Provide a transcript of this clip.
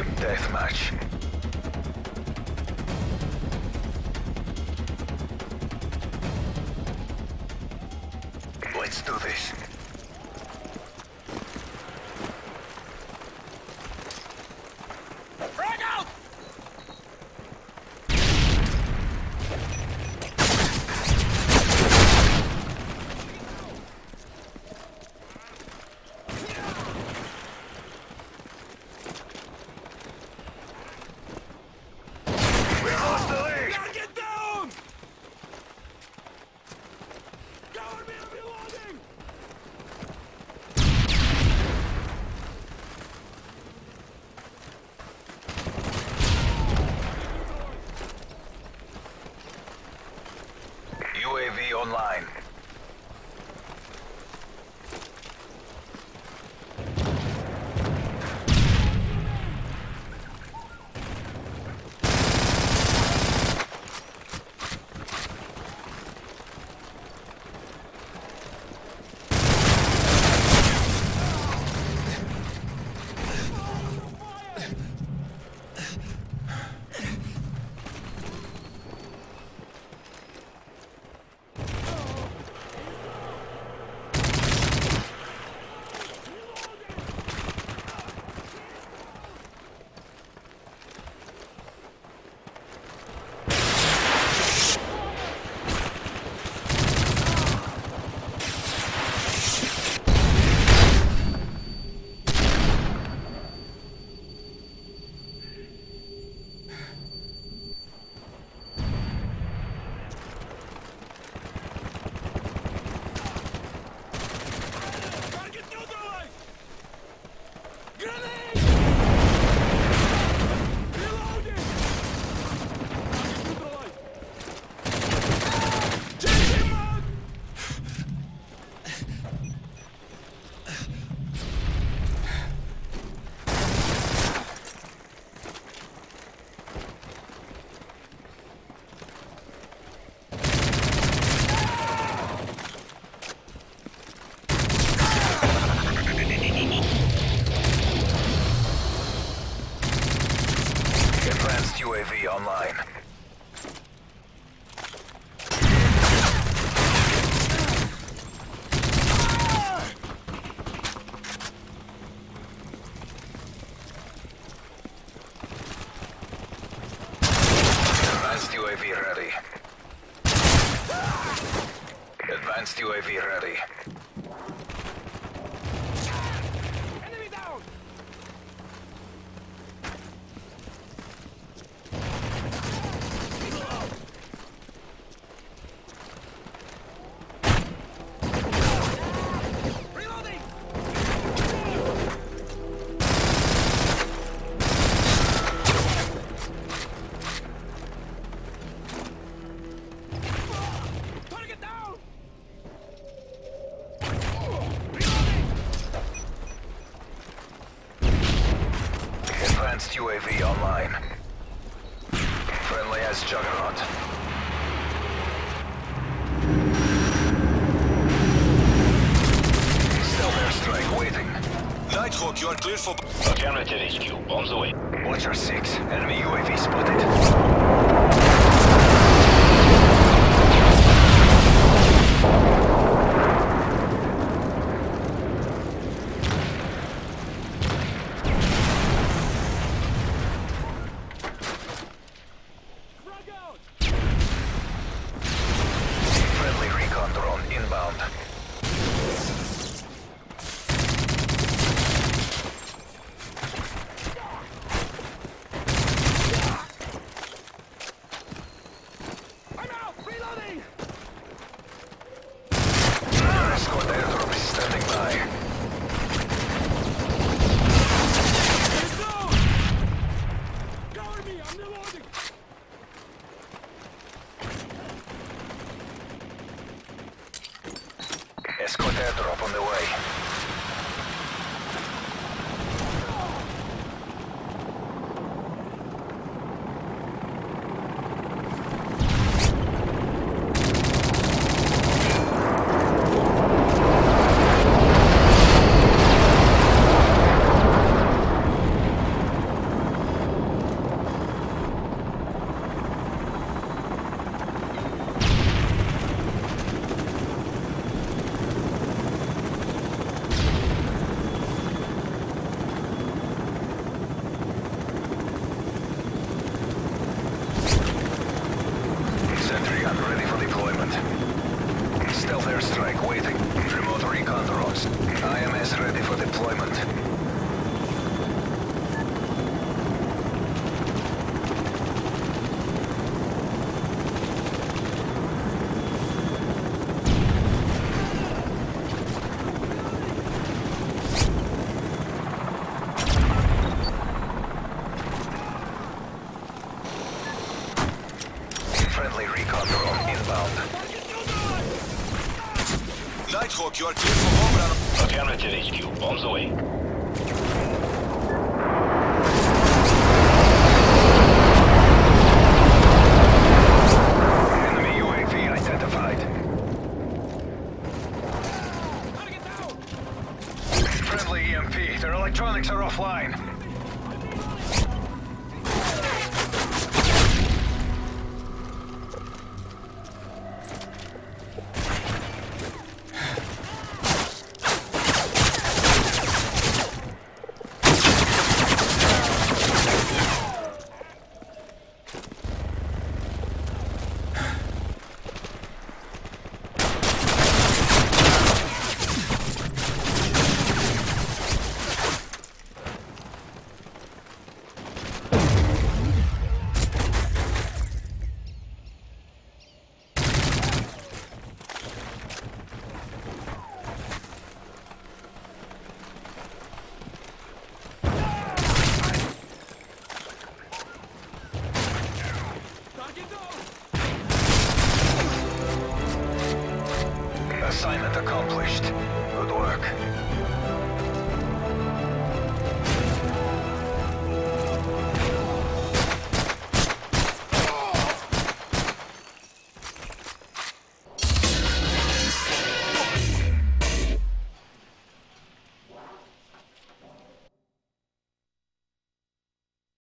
Team deathmatch. Let's do this. UAV ready. Advanced UAV online. Friendly as Juggernaut. Stealth airstrike waiting. Nighthawk, you are cleared for... Affirmative HQ, on the way. Watcher 6, enemy UAV spotted. Escort airdrop on the way. Sentry gun ready for deployment. Stealth airstrike waiting. Remote recon drones. IMS ready for deployment. Friendly recon drone inbound. Nighthawk, you are clear for bomb run. Affirmative HQ. Bombs away. Enemy Work.